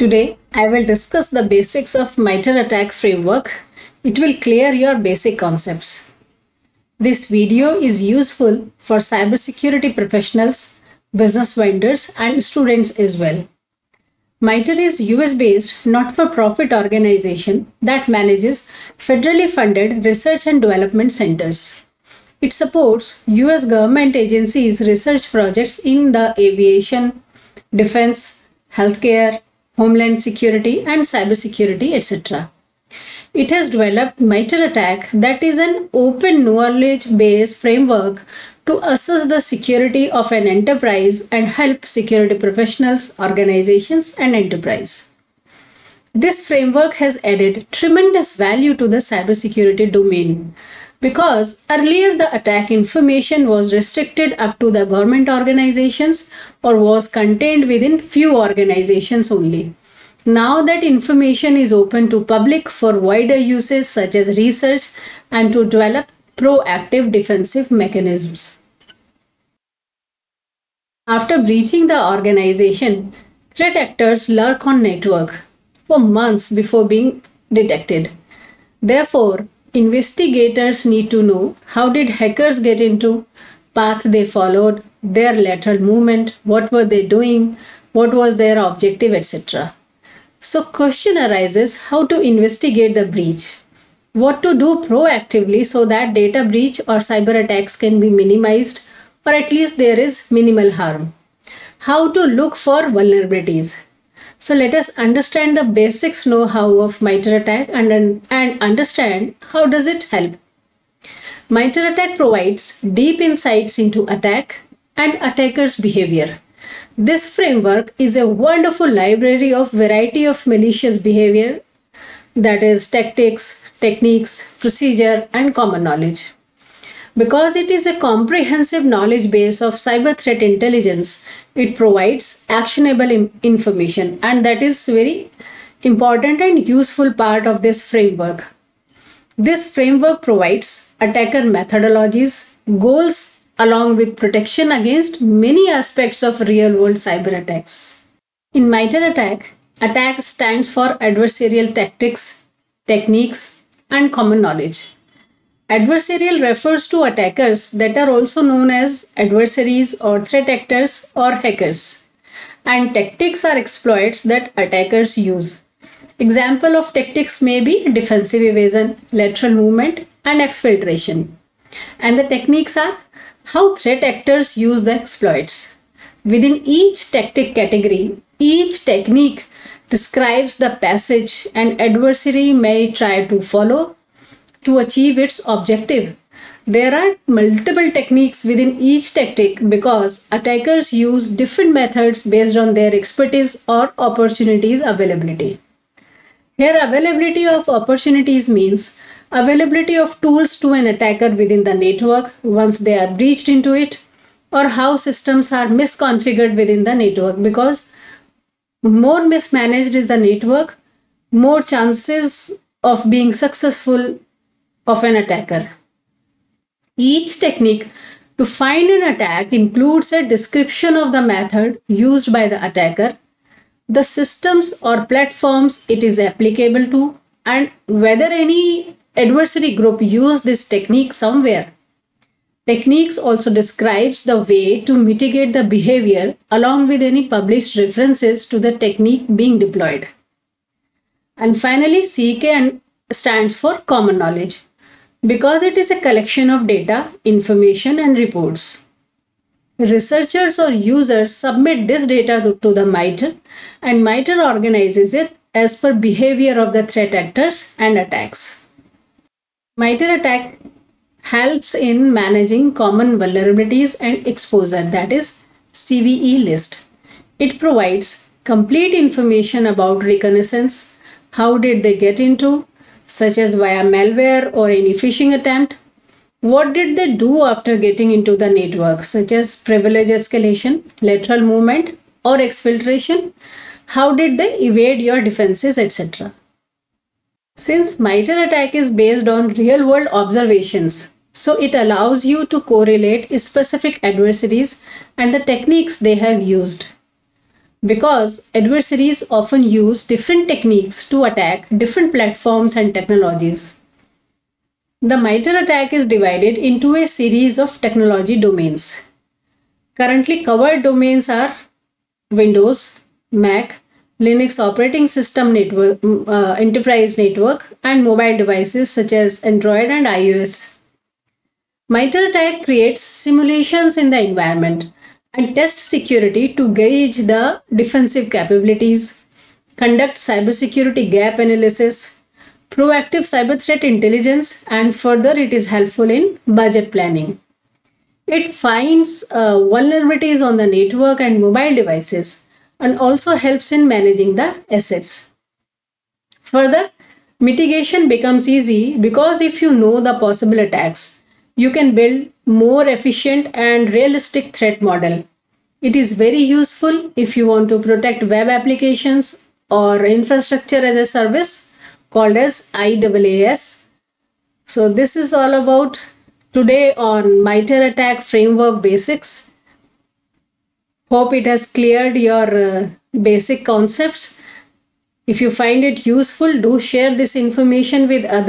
Today, I will discuss the basics of MITRE ATT&CK framework. It will clear your basic concepts. This video is useful for cybersecurity professionals, business vendors, and students as well. MITRE is US-based not-for-profit organization that manages federally funded research and development centers. It supports US government agencies' research projects in the aviation, defense, healthcare, homeland security, and cybersecurity, etc. It has developed MITRE ATT&CK that is an open knowledge based framework to assess the security of an enterprise and help security professionals, organizations, and enterprise. This framework has added tremendous value to the cybersecurity domain because earlier the attack information was restricted up to the government organizations or was contained within few organizations only. Now that information is open to public for wider uses such as research and to develop proactive defensive mechanisms. After breaching the organization, threat actors lurk on network for months before being detected. Therefore, investigators need to know how did hackers get into path they followed, their lateral movement, what were they doing, what was their objective, etc. So question arises how to investigate the breach. What to do proactively so that data breach or cyber attacks can be minimized or at least there is minimal harm. How to look for vulnerabilities. So let us understand the basics know-how of MITRE ATT&CK and, and understand how does it help. MITRE ATT&CK provides deep insights into attack and attackers' behavior. This framework is a wonderful library of variety of malicious behavior that is tactics, techniques, procedure and common knowledge. Because it is a comprehensive knowledge base of cyber threat intelligence, it provides actionable information and that is very important and useful part of this framework. This framework provides attacker methodologies, goals along with protection against many aspects of real world cyber attacks. In MITRE ATT&CK, attack stands for adversarial tactics, techniques and common knowledge. Adversarial refers to attackers that are also known as adversaries or threat actors or hackers. And tactics are exploits that attackers use. Example of tactics may be defensive evasion, lateral movement, and exfiltration. And the techniques are how threat actors use the exploits. Within each tactic category, each technique describes the passage an adversary may try to follow to achieve its objective. There are multiple techniques within each tactic because attackers use different methods based on their expertise or opportunities availability. Here availability of opportunities means availability of tools to an attacker within the network once they are breached into it or how systems are misconfigured within the network because more mismanaged is the network, more chances of being successful of an attacker. Each technique to find an attack includes a description of the method used by the attacker, the systems or platforms it is applicable to, and whether any adversary group used this technique somewhere. Techniques also describes the way to mitigate the behavior along with any published references to the technique being deployed. And finally, CK stands for common knowledge because it is a collection of data, information and reports. Researchers or users submit this data to, the MITRE and MITRE organizes it as per behavior of the threat actors and attacks. MITRE ATT&CK helps in managing common vulnerabilities and exposure that is CVE list. It provides complete information about reconnaissance, how did they get into, such as via malware or any phishing attempt. What did they do after getting into the network, such as privilege escalation, lateral movement, or exfiltration? How did they evade your defenses, etc. Since MITRE ATT&CK is based on real world observations, so it allows you to correlate specific adversaries and the techniques they have used. Because adversaries often use different techniques to attack different platforms and technologies. The MITRE ATT&CK is divided into a series of technology domains. Currently covered domains are Windows, Mac, Linux operating system network, uh, enterprise network, and mobile devices such as Android and iOS. MITRE ATT&CK creates simulations in the environment and test security to gauge the defensive capabilities, conduct cybersecurity gap analysis, proactive cyber threat intelligence, and further it is helpful in budget planning. It finds uh, vulnerabilities on the network and mobile devices and also helps in managing the assets. Further, mitigation becomes easy because if you know the possible attacks, you can build more efficient and realistic threat model. It is very useful if you want to protect web applications or infrastructure as a service called as IaaS. So this is all about today on MITRE ATT&CK framework basics. Hope it has cleared your uh, basic concepts. If you find it useful, do share this information with others.